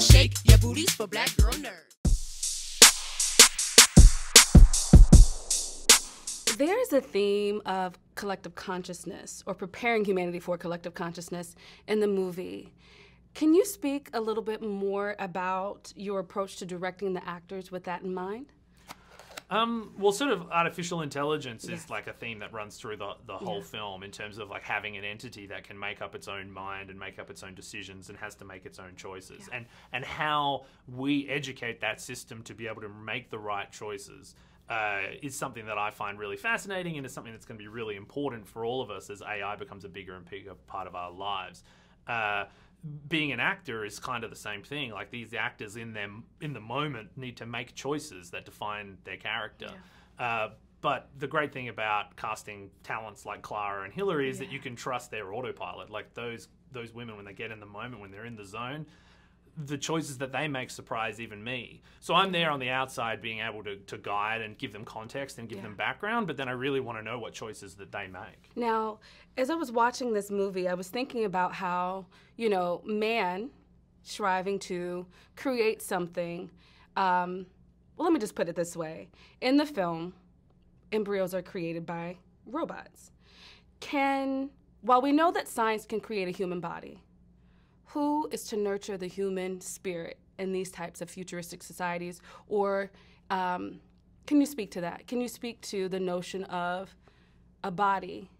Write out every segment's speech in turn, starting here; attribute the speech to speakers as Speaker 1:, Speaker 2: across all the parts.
Speaker 1: shake your booties for black girl nerds.
Speaker 2: There's a theme of collective consciousness or preparing humanity for collective consciousness in the movie. Can you speak a little bit more about your approach to directing the actors with that in mind?
Speaker 3: Um, well, sort of artificial intelligence
Speaker 2: Yeah.
Speaker 3: is like a theme that runs through the, the whole
Speaker 2: Yeah.
Speaker 3: film in terms of like having an entity that can make up its own mind and make up its own decisions and has to make its own choices.
Speaker 2: Yeah.
Speaker 3: And and how we educate that system to be able to make the right choices uh, is something that I find really fascinating and is something that's going to be really important for all of us as AI becomes a bigger and bigger part of our lives. Uh, being an actor is kind of the same thing. Like these actors in them in the moment need to make choices that define their character. Uh, but the great thing about casting talents like Clara and Hilary is that you can trust their autopilot. Like those those women when they get in the moment when they're in the zone, the choices that they make surprise even me. So I'm there on the outside being able to, to guide and give them context and give
Speaker 2: Yeah.
Speaker 3: them background, but then I really want to know what choices that they make.
Speaker 2: Now, as I was watching this movie, I was thinking about how, you know, man striving to create something. Um, well, let me just put it this way in the film, embryos are created by robots. Can, while we know that science can create a human body, who is to nurture the human spirit in these types of futuristic societies? Or um, can you speak to that? Can you speak to the notion of a body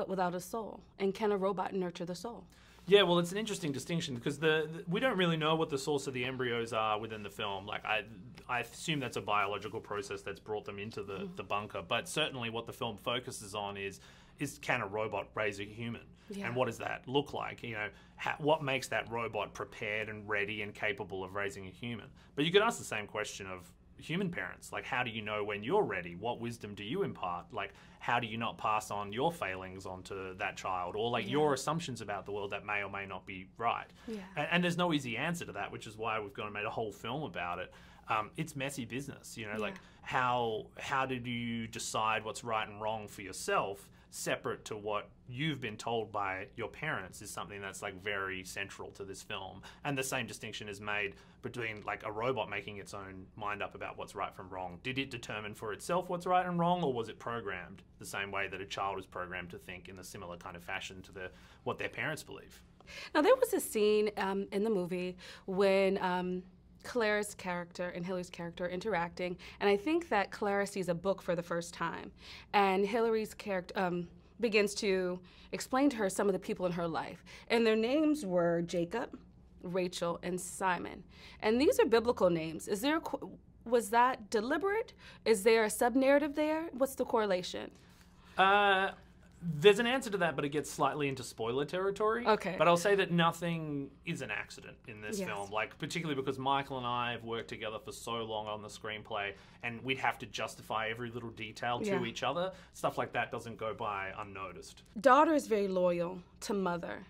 Speaker 2: but without a soul? And can a robot nurture the soul?
Speaker 3: Yeah, well, it's an interesting distinction because the, the we don't really know what the source of the embryos are within the film. Like I, I assume that's a biological process that's brought them into the, mm-hmm. the bunker. But certainly, what the film focuses on is is can a robot raise a human,
Speaker 2: Yeah.
Speaker 3: and what does that look like? You know, ha, what makes that robot prepared and ready and capable of raising a human? But you could ask the same question of human parents? Like how do you know when you're ready? What wisdom do you impart? Like how do you not pass on your failings onto that child? Or like your assumptions about the world that may or may not be right.
Speaker 2: Yeah.
Speaker 3: and, and there's no easy answer to that which is why we've gone and made a whole film about it um, it's messy business you know like how how did you decide what's right and wrong for yourself separate to what you've been told by your parents is something that's like very central to this film? And the same distinction is made between like a robot making its own mind up about what's right from wrong. Did it determine for itself what's right and wrong or was it programmed the same way that a child is programmed to think in a similar kind of fashion to the what their parents believe?
Speaker 2: Now, there was a scene um, in the movie when um, Claire's character and Hilary's character interacting, and I think that Clara sees a book for the first time, and Hilary's character um, begins to explain to her some of the people in her life, and their names were Jacob, Rachel, and Simon, and these are biblical names. Is there was that deliberate? Is there a sub narrative there? What's the correlation?
Speaker 3: Uh, there's an answer to that, but it gets slightly into spoiler territory.
Speaker 2: Okay.
Speaker 3: But I'll say that nothing is an accident in this
Speaker 2: Yes.
Speaker 3: film. Like, particularly because Michael and I have worked together for so long on the screenplay, and we'd have to justify every little detail to
Speaker 2: Yeah.
Speaker 3: each other. Stuff like that doesn't go by unnoticed.
Speaker 2: daughter is very loyal to mother.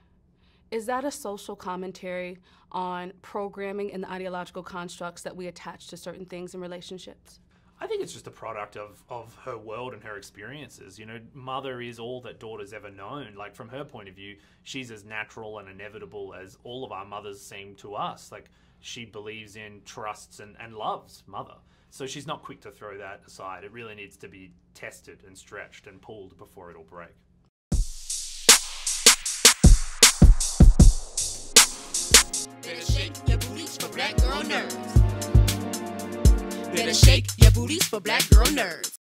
Speaker 2: Is that a social commentary on programming and the ideological constructs that we attach to certain things in relationships?
Speaker 3: I think it's just a product of, of her world and her experiences. You know, mother is all that daughter's ever known. Like, from her point of view, she's as natural and inevitable as all of our mothers seem to us. Like, she believes in, trusts, and, and loves mother. So she's not quick to throw that aside. It really needs to be tested and stretched and pulled before it'll break.
Speaker 1: Better shake your booties for black girl nerds. Better shake booties for black girl nerds.